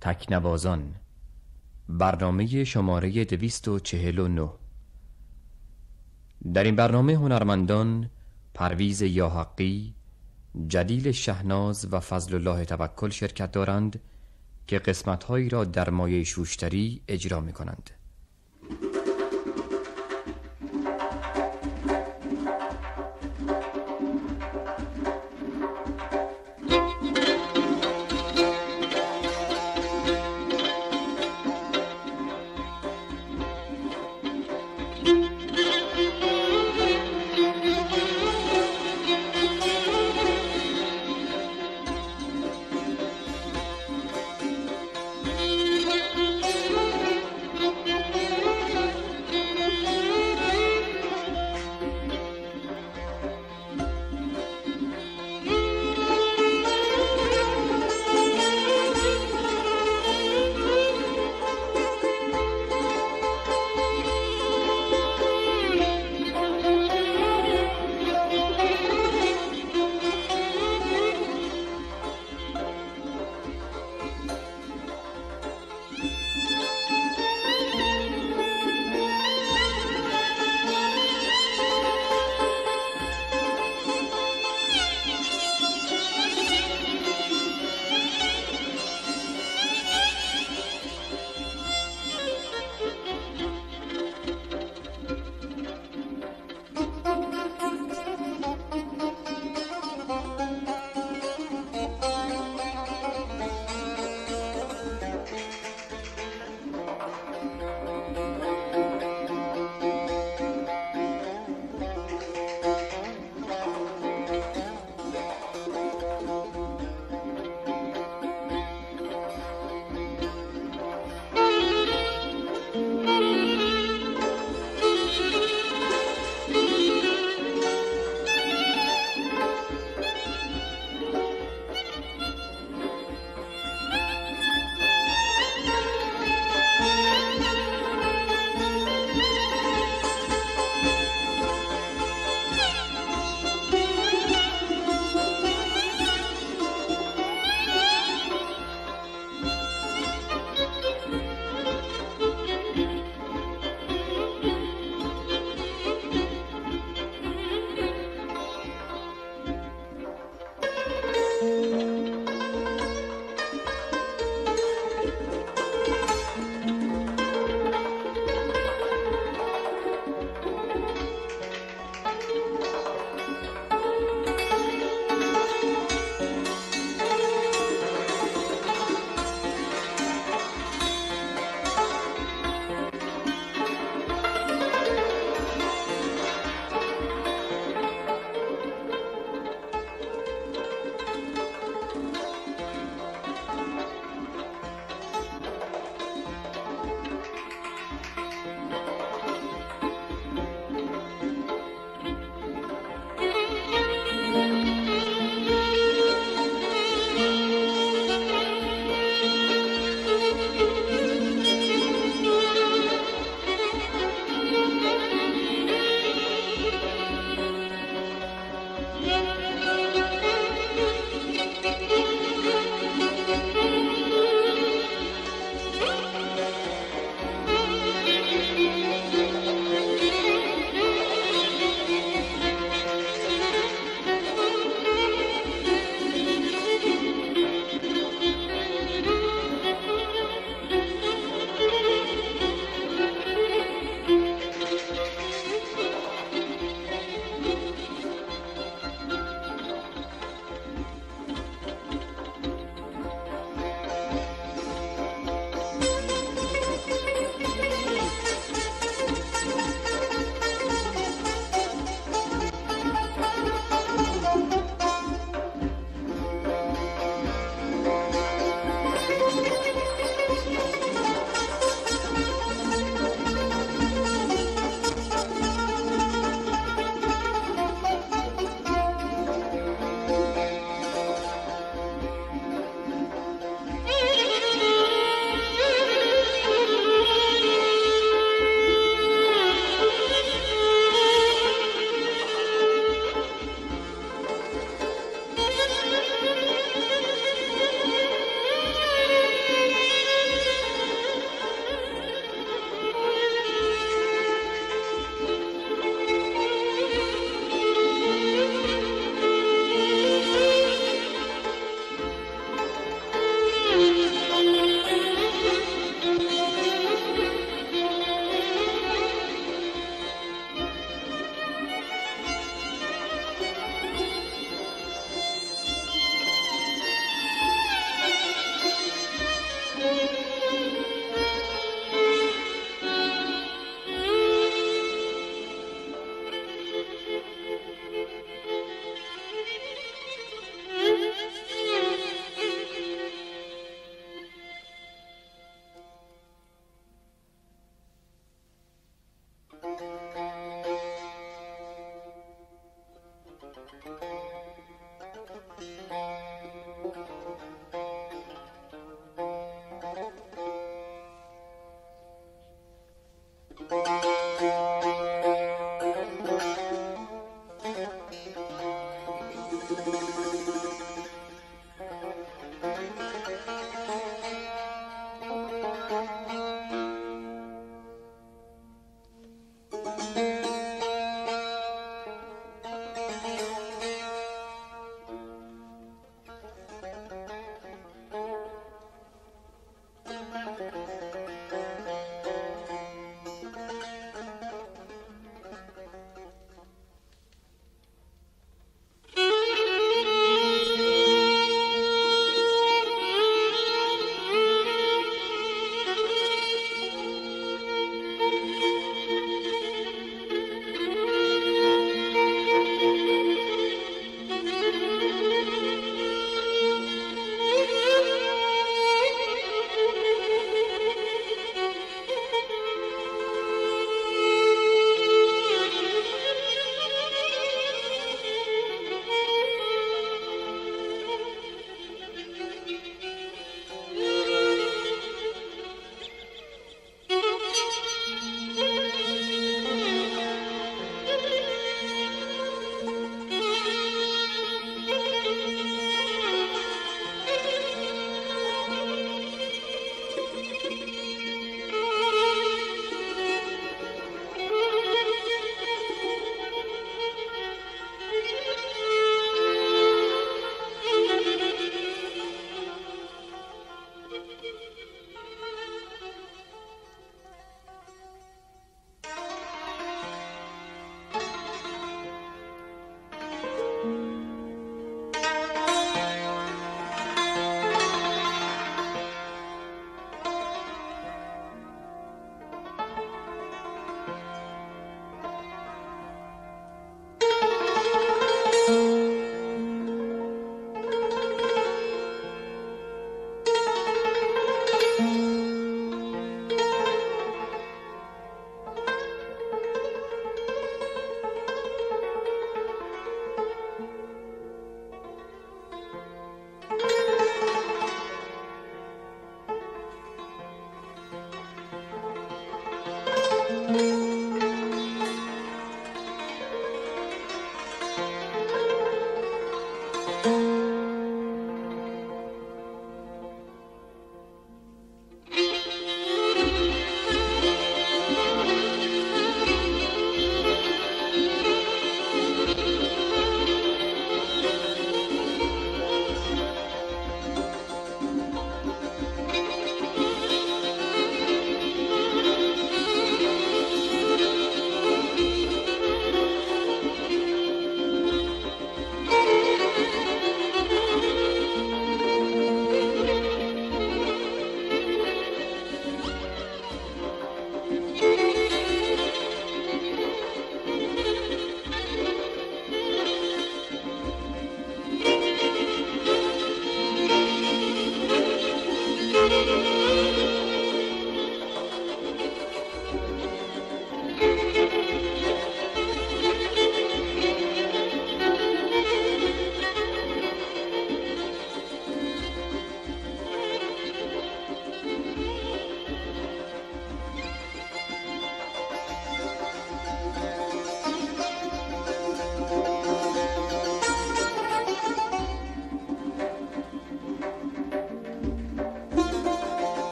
تکنوازان برنامه شماره 249 در این برنامه هنرمندان پرویز یاحقی، جدیل شهناز و فضل الله توکل شرکت دارند که قسمتهایی را در مایه شوشتری اجرا می کنند.